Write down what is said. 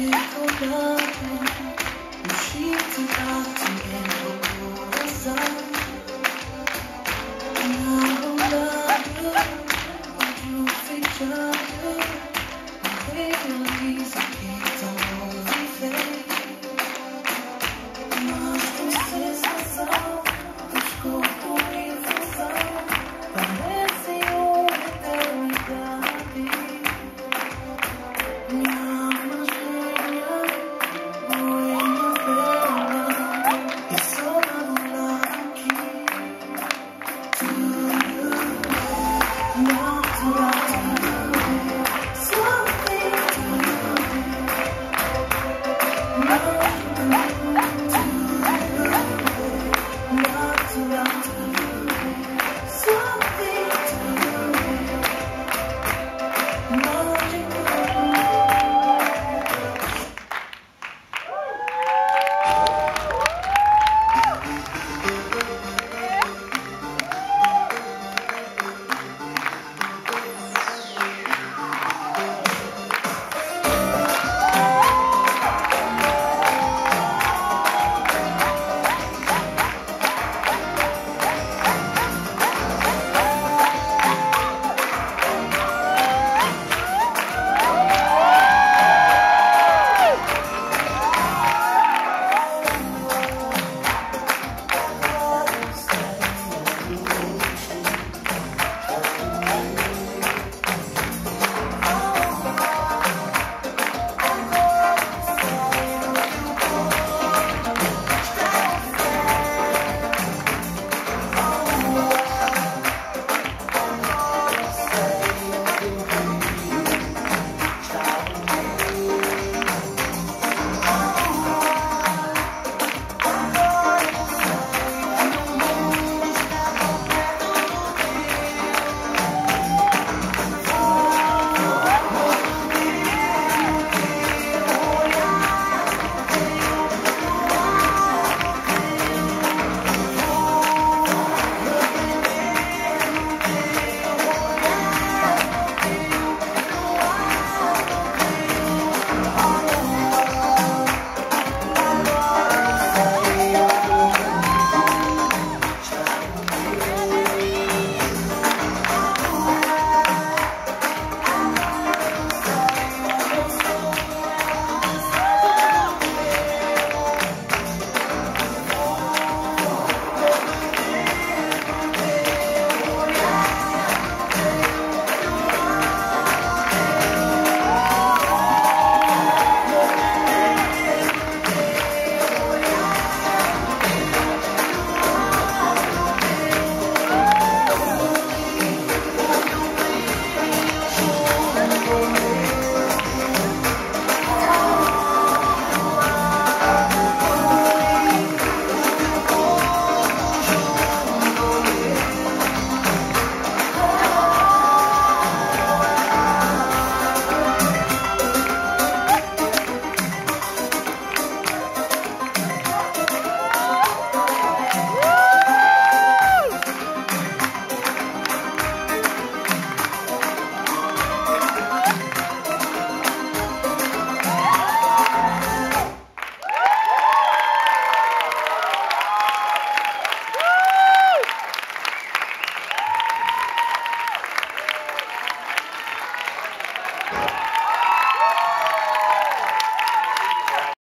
最后的痛。